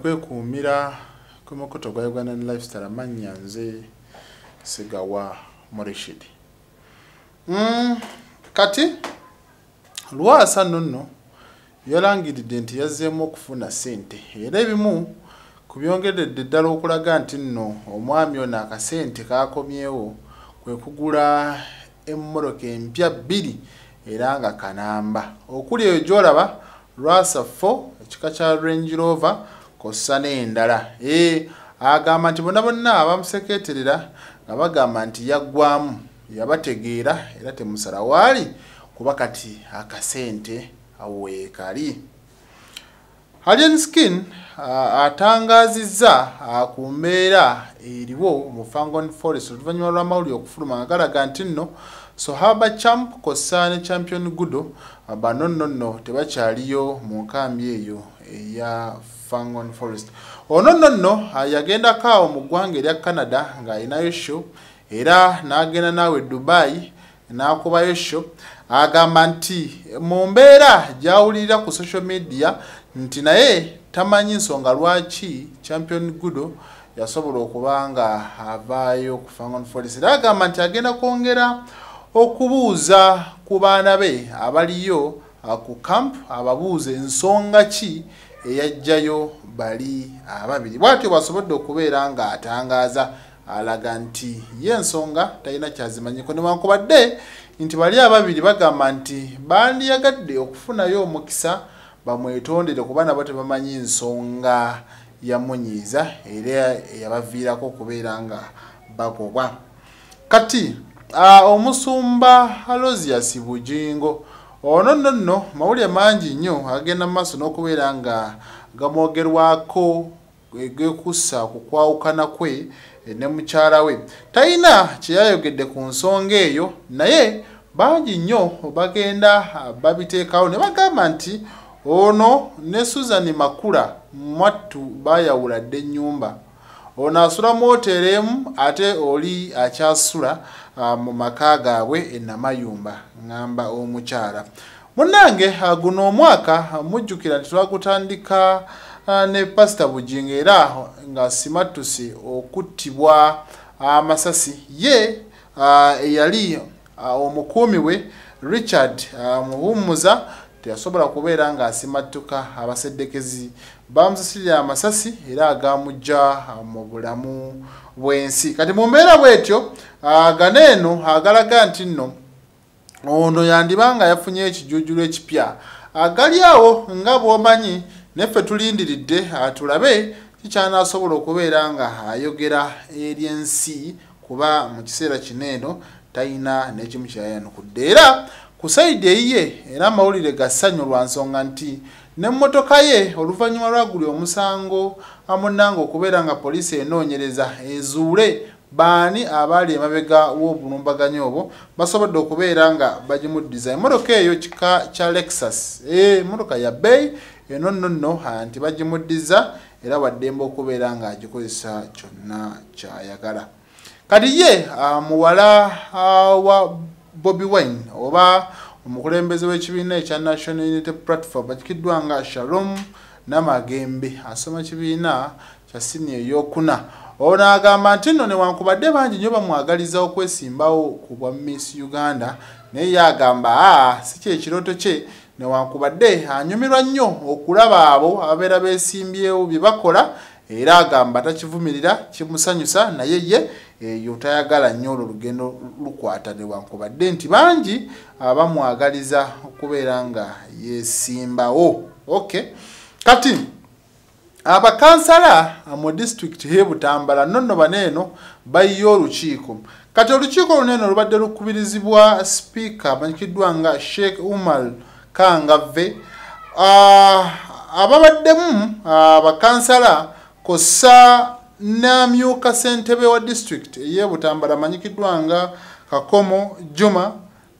kwekuumira kw'omukuto gwa uganda ne lifestyle amannya nze sigawa morishid. Mm, kati lwasa nno nno yalangiridde nti yazzeemu okufuna ssente era ebimu ku byongeredde ddala okulaga nti nno omwami ono akasente kakomyewo kwe kugula emmoroka empya bbiri era nga kanamba. Okuli eyo gy'olaba lwasa 4 ekika kya range rover kossa n'endala. Ee agamba nti bonna bonna abamusekeeterera nga bagamba nti yaggwamu yabategeera era temusala waali kuba kati akasente weekali. Alien skin uh, atangazizza uh, ku mbeera eriwo mu fangon forest oluvannyuma lw'amawulire okufuluma nga galaga nti nno sohaba champ kossa ne champion gudo uh, bano nno nno tebakyaliyo mu nkambi eyo eya fangon forest. Ono nno nno uh, yagendako awo mu ggwanga erya canada ng'alinayo show era n'agenda naawe dubai n'akubayo show agamba nti mu mbeera gy'awulirira ku social media nti naye tamanyi nsonga lwaki champion gudo yasobola okuba nga avaayo ku fangon forest. Era agamba nti agenda kwongera okubuuza ku baana be abaliyo ku camp ababuuze ensonga ki eyajjayo bali ababiri. Bwatyo bwasobodde okubeera nga atangaaza alaga nti ye ensonga talina kyazimanyiko. Newankubadde nti bali ababiri bagamba nti bandiyagadde okufunayo omukisa bamwetondere kuba nabo tebamanyi nsonga yamunyiiza era eyabaviirako okubeera nga bagobwa kati omusumba alosias bujingo ono nno nno mawulire mangi nnyo agenda mu maaso n'okubeera nga gamwogerwako gekussa kukwawukana kwe ne mukyala we. Talina kyeyayogedde ku nsonga eyo naye bangi nnyo bagenda babiteekawo ne bagamba nti ono ne susan makula mwattu bayawula dde ennyumba ono asula mu woteero emu ate oli akyasula uh, mu maka gaabwe enamayumba ŋŋamba omukyala. Munnange uh, guno omwaka uh, mujjukira nti twagutandika uh, ne pasita bujinga era nga simatusi okuttibwa amasasi. Uh, ye eyali uh, uh, omukuumi we richard uh, muhumuza teyasobola kubeera ng'asimattuka abaseddekezi. Bamusasirira amasasi era agamujja mu bulamu bw'ensi. Kati mu mbeera bw'etyo gano eno agalaga nti nno ono yandiba nga yafunyeyo ekijujulo ekipya. Agali awo nga bw'omanyi neffe tulindiridde tulabe kikyanasobola okubeera nga ayogera eri ensi kuba mu kiseera kino eno talina n'ekimu kyayanukudde era ku sayidi eyiye era amawulire ga ssanyu lwa nsonga nti n'emmotoka ye oluvannyuma lwaguli omusango amunanga okubeera nga poliisi enoonyereza ezuule baani abaali emabega w'obulumbaganyi obwo basobodde okubeera nga bagimuddiza. Emmotoka eyo kika kya lexus. Emmotoka ya bbeeyi eno nno nno nti bagimuddiza era waddembe okubeera nga agikozesa kyonna kyayagala. Kati ye muwala wa bobi wine oba omukulembeze w'ekibiina ekya national unity platform akikiddwa nga shalom namagembe asoma kibiina kya sini eyokuna ono agamba nti nno newankubadde bangi nnyo bamwagaliza okwesimbawo ku bwa miss uganda. Naye ye agamba a si kyekirooto kye newankubadde anyumirwa nnyo okulaba abo ababeera beesimbyewo bye bakola era agamba takivumirira kimusanyusa naye ye eyo tayagala nnyo olwo lugendo lukwata newankubadde nti bangi abamwagaliza okubeera nga yesimbawo okay kati abakansala mu disitulikiti y'ebutambala nonno baneeno bayiye olukiiko. Kati olukiiko luneeno lubadde lukubirizibwa sipiika amanyikiddwa nga sheikh umar kangave. Ababaddemu abakansala kossa namyuka ssentebe wa disitulikiti ey'ebutambala amanyikiddwa nga kakomo juma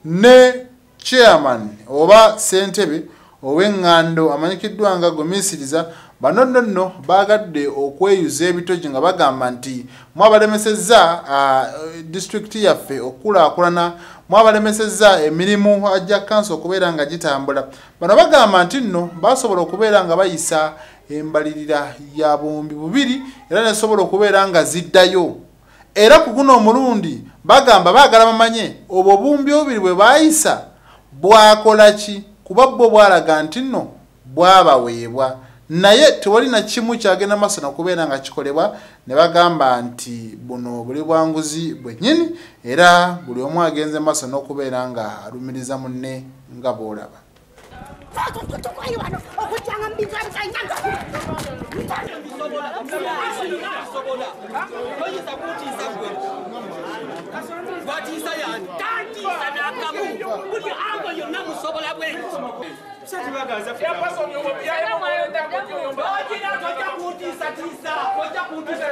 ne chairman oba ssentebe ow'eŋŋando amanyikiddwa nga gomisiriza bano nno nno baagadde okweyuza ebitogi nga bagamba nti mwabalemesezza disitulikiti yaffe okukulaakulana mwabalemesezza emirimu ajja kanso okubeera nga gitambula. Bano bagamba nti nno basobola okubeera nga bayisa embalirira ya buwumbi bubiri era nesobola okubeera nga ziddayo. Era ku guno omulundi bagamba baagala bamanye obwo obuwumbi obubiri bwe baayisa bwakola ki? Kuba bwo bwalaga nti nno bwabaweebwa naye tewali na kimu kyagenda maaso nakubeera nga kikolebwa ne bagamba nti buno buli bwanguzi bwennyini era buli omu agenze maaso n'okubeera nga alumiriza munne nga bw'olaba. Batiisa yani tantiisa n'akamu. Buli ango yonna musobola bwe kabisa. Ngoja kurudisha